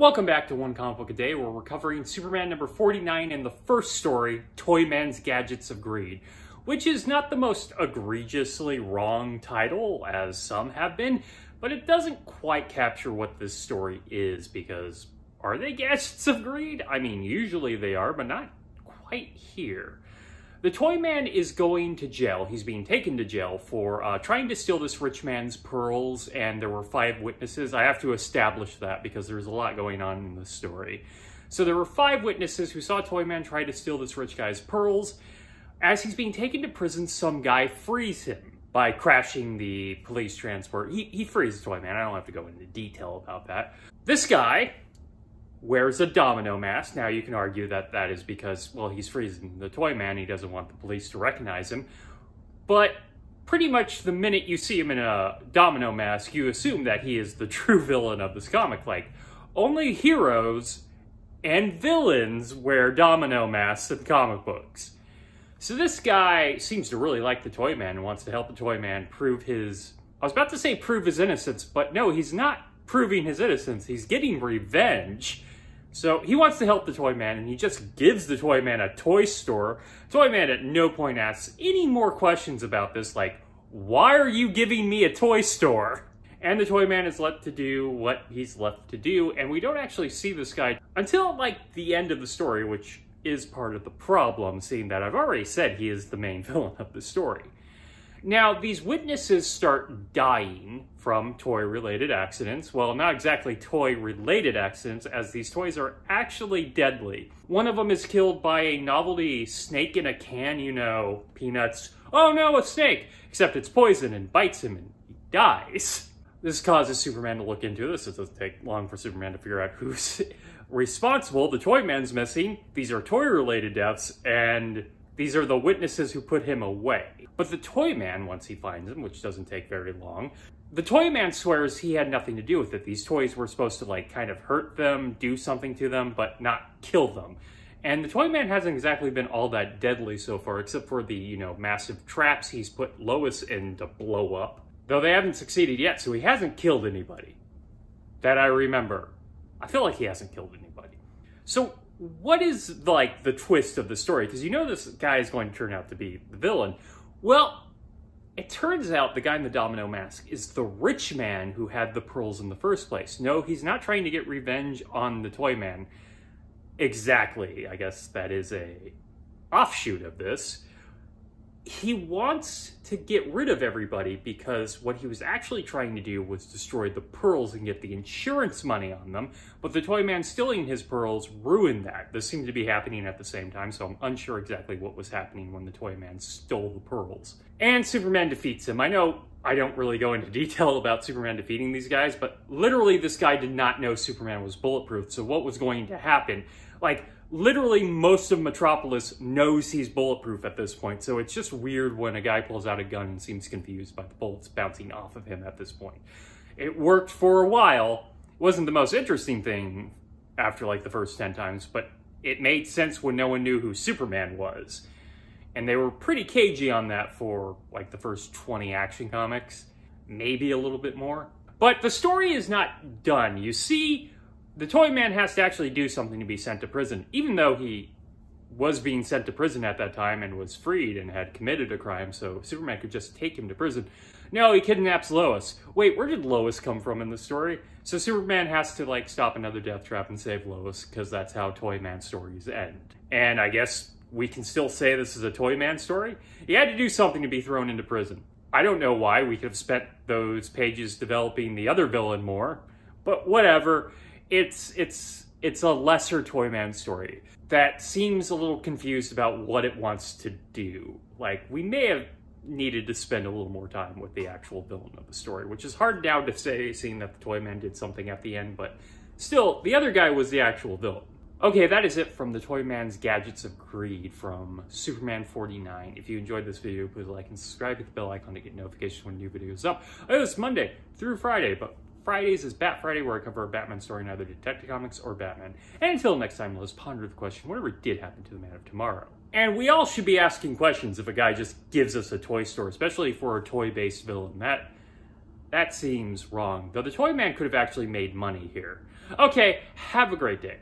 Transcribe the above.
Welcome back to One Comic Book a Day, where we're covering Superman number 49 and the first story, Toyman's Gadgets of Greed, which is not the most egregiously wrong title, as some have been, but it doesn't quite capture what this story is, because are they Gadgets of Greed? I mean, usually they are, but not quite here. The toy man is going to jail. He's being taken to jail for uh, trying to steal this rich man's pearls, and there were five witnesses. I have to establish that because there's a lot going on in this story. So there were five witnesses who saw Toy Man try to steal this rich guy's pearls. As he's being taken to prison, some guy frees him by crashing the police transport. He, he frees the Toyman. I don't have to go into detail about that. This guy wears a domino mask. Now, you can argue that that is because, well, he's freezing the toy man. He doesn't want the police to recognize him. But pretty much the minute you see him in a domino mask, you assume that he is the true villain of this comic. Like, only heroes and villains wear domino masks in comic books. So this guy seems to really like the toy man and wants to help the toy man prove his... I was about to say prove his innocence, but no, he's not proving his innocence. He's getting revenge so he wants to help the toy man and he just gives the toy man a toy store. Toy man at no point asks any more questions about this, like, why are you giving me a toy store? And the toy man is left to do what he's left to do, and we don't actually see this guy until like the end of the story, which is part of the problem, seeing that I've already said he is the main villain of the story. Now, these witnesses start dying from toy-related accidents. Well, not exactly toy-related accidents, as these toys are actually deadly. One of them is killed by a novelty snake in a can, you know, peanuts. Oh no, a snake! Except it's poison and bites him and he dies. This causes Superman to look into this. It doesn't take long for Superman to figure out who's responsible. The toy man's missing. These are toy-related deaths, and these are the witnesses who put him away. But the toy man, once he finds him, which doesn't take very long, the toy man swears he had nothing to do with it. These toys were supposed to like kind of hurt them, do something to them, but not kill them. And the toy man hasn't exactly been all that deadly so far, except for the, you know, massive traps he's put Lois in to blow up. Though they haven't succeeded yet, so he hasn't killed anybody. That I remember. I feel like he hasn't killed anybody. So what is like the twist of the story? Because you know this guy is going to turn out to be the villain. Well, it turns out the guy in the domino mask is the rich man who had the pearls in the first place. No, he's not trying to get revenge on the toy man. Exactly. I guess that is a offshoot of this he wants to get rid of everybody because what he was actually trying to do was destroy the pearls and get the insurance money on them, but the toy man stealing his pearls ruined that. This seemed to be happening at the same time, so I'm unsure exactly what was happening when the toy man stole the pearls. And Superman defeats him. I know I don't really go into detail about Superman defeating these guys, but literally this guy did not know Superman was bulletproof, so what was going to happen? Like, literally most of Metropolis knows he's bulletproof at this point, so it's just weird when a guy pulls out a gun and seems confused by the bullets bouncing off of him at this point. It worked for a while. It wasn't the most interesting thing after like the first 10 times, but it made sense when no one knew who Superman was. And they were pretty cagey on that for like the first 20 action comics, maybe a little bit more. But the story is not done. You see the toy man has to actually do something to be sent to prison, even though he was being sent to prison at that time and was freed and had committed a crime, so Superman could just take him to prison. No, he kidnaps Lois. Wait, where did Lois come from in the story? So Superman has to, like, stop another death trap and save Lois, because that's how Toy Man stories end. And I guess we can still say this is a Toy Man story? He had to do something to be thrown into prison. I don't know why. We could have spent those pages developing the other villain more, but whatever it's it's it's a lesser Toyman story that seems a little confused about what it wants to do. Like we may have needed to spend a little more time with the actual villain of the story, which is hard now to say, seeing that the Toyman did something at the end, but still, the other guy was the actual villain. Okay, that is it from the Toyman's Gadgets of Greed from Superman 49. If you enjoyed this video, please like and subscribe, hit the bell icon to get notifications when new videos up. Oh, it's Monday through Friday, but Fridays is Bat Friday, where I cover a Batman story in either Detective Comics or Batman. And until next time, let's ponder the question, whatever did happen to the Man of Tomorrow? And we all should be asking questions if a guy just gives us a toy store, especially for a toy-based villain. That That seems wrong, though the Toy Man could have actually made money here. Okay, have a great day.